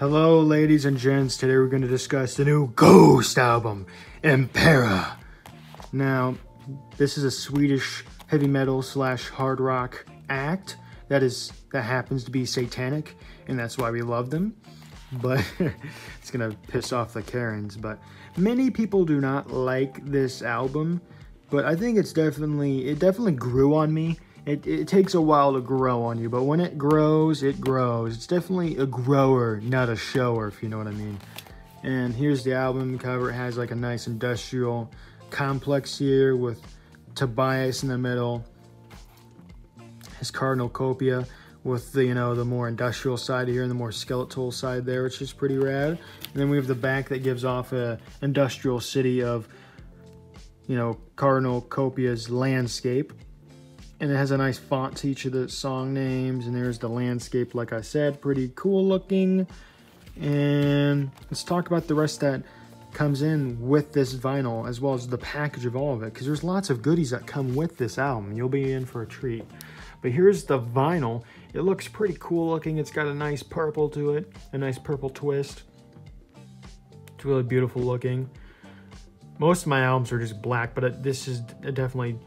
Hello, ladies and gents. Today we're going to discuss the new Ghost album, Impera. Now, this is a Swedish heavy metal slash hard rock act that is that happens to be satanic, and that's why we love them. But it's gonna piss off the Karens. But many people do not like this album, but I think it's definitely it definitely grew on me it, it takes a while to grow on you, but when it grows, it grows. It's definitely a grower, not a shower, if you know what I mean. And here's the album cover. It has like a nice industrial complex here with Tobias in the middle. His Cardinal Copia with the, you know, the more industrial side here and the more skeletal side there, which is pretty rad. And then we have the back that gives off a industrial city of, you know, Cardinal Copia's landscape and it has a nice font to each of the song names and there's the landscape like I said pretty cool looking. And let's talk about the rest that comes in with this vinyl as well as the package of all of it because there's lots of goodies that come with this album. You'll be in for a treat. But here's the vinyl. It looks pretty cool looking. It's got a nice purple to it a nice purple twist. It's really beautiful looking. Most of my albums are just black but this is definitely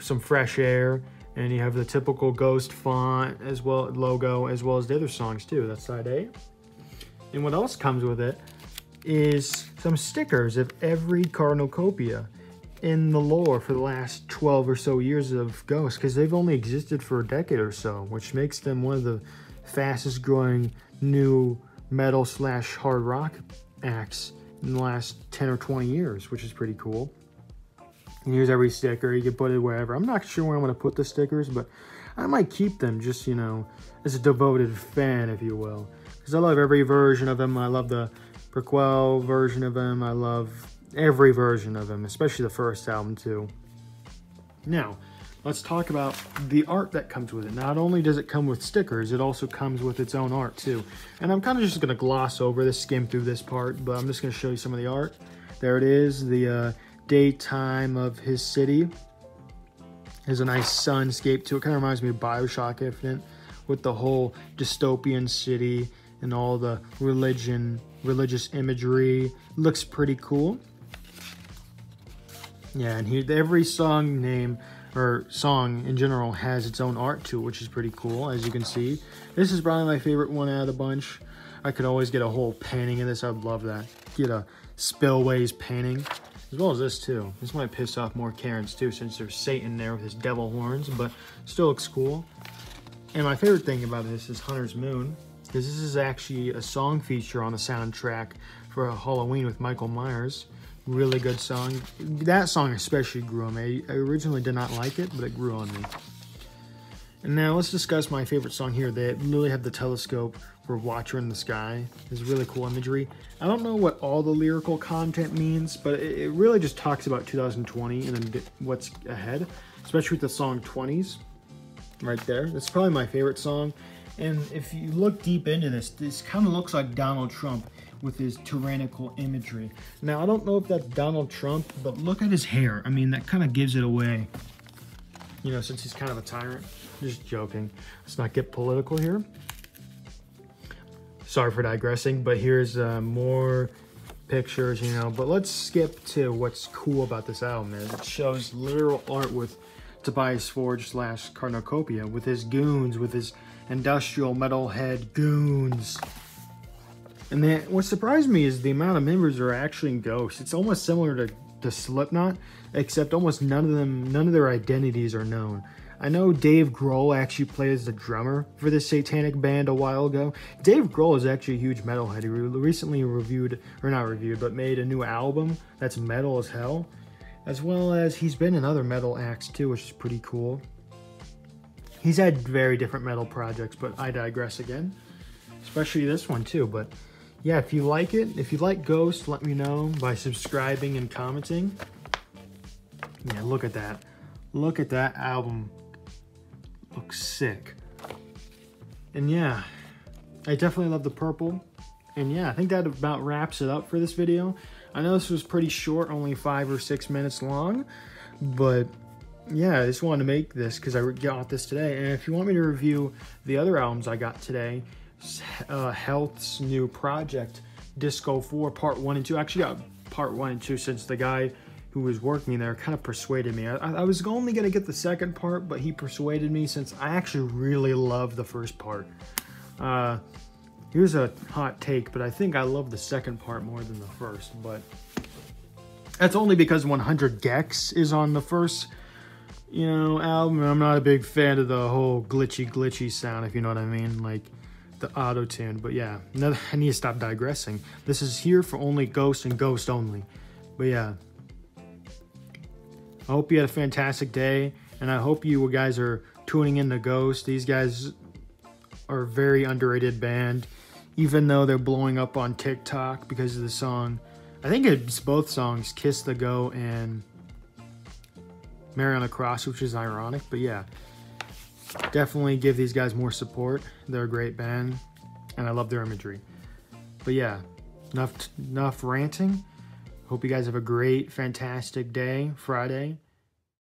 some fresh air, and you have the typical Ghost font as well logo as well as the other songs too. That's side A. And what else comes with it is some stickers of every Cardinal Copia in the lore for the last 12 or so years of Ghost because they've only existed for a decade or so, which makes them one of the fastest growing new metal slash hard rock acts in the last 10 or 20 years, which is pretty cool. And here's every sticker. You can put it wherever. I'm not sure where I'm going to put the stickers, but I might keep them just, you know, as a devoted fan, if you will. Because I love every version of them. I love the prequel version of them. I love every version of them, especially the first album, too. Now, let's talk about the art that comes with it. Not only does it come with stickers, it also comes with its own art, too. And I'm kind of just going to gloss over this, skim through this part, but I'm just going to show you some of the art. There it is, the uh, daytime of his city. There's a nice sunscape too. It kind of reminds me of Bioshock Infinite with the whole dystopian city and all the religion, religious imagery. Looks pretty cool. Yeah, and here every song name or song in general has its own art to it, which is pretty cool, as you can see. This is probably my favorite one out of the bunch. I could always get a whole painting of this. I'd love that. Get a spillways painting. As well as this too. This might piss off more Karens too since there's Satan there with his devil horns, but still looks cool. And my favorite thing about this is Hunter's Moon, because this is actually a song feature on the soundtrack for Halloween with Michael Myers. Really good song. That song especially grew on me. I originally did not like it, but it grew on me. And now let's discuss my favorite song here. They literally have the telescope for Watcher in the Sky. It's really cool imagery. I don't know what all the lyrical content means, but it, really just talks about 2020 and then what's ahead, especially with the song 20s right there. That's probably my favorite song. And if you look deep into this, this kind of looks like Donald Trump with his tyrannical imagery. Now, I don't know if that's Donald Trump, but look at his hair. I mean, that kind of gives it away. You know, since he's kind of a tyrant. Just joking. Let's not get political here sorry for digressing, but here's uh, more pictures, you know. But let's skip to what's cool about this album it shows literal art with Tobias Forge slash Cardinal Copia with his goons, with his industrial metalhead goons. And then what surprised me is the amount of members are actually in Ghost. It's almost similar to, to Slipknot, except almost none of them, none of their identities are known. I know Dave Grohl actually played as the drummer for this satanic band a while ago. Dave Grohl is actually a huge metalhead. He recently reviewed, or not reviewed, but made a new album that's metal as hell. As well as he's been in other metal acts too, which is pretty cool. He's had very different metal projects, but I digress again. Especially this one too, but yeah, if you like it, if you like Ghost, let me know by subscribing and commenting. Yeah, look at that. Look at that album looks sick. And yeah, I definitely love the purple. And yeah, I think that about wraps it up for this video. I know this was pretty short, only five or six minutes long, but yeah, I just wanted to make this because I got this today. And if you want me to review the other albums I got today, uh, Health's new project, Disco 4 Part 1 and 2. Actually, got Part 1 and 2 since the guy who was working there kind of persuaded me. I, I was only going to get the second part, but he persuaded me since I actually really love the first part. Uh, here's a hot take, but I think I love the second part more than the first, but that's only because 100 gecs is on the first you know album i'm not a big fan of the whole glitchy glitchy sound if you know what i mean like the auto tune but yeah i need to stop digressing this is here for only ghost and ghost only but yeah I hope you had a fantastic day, and I hope you guys are tuning in to Ghost. These guys are a very underrated band, even though they're blowing up on TikTok because of the song. I think it's both songs, Kiss the Go and Mary on the Cross, which is ironic, but yeah. Definitely give these guys more support. They're a great band, and I love their imagery. But yeah, enough enough ranting. Hope you guys have a great, fantastic day, Friday.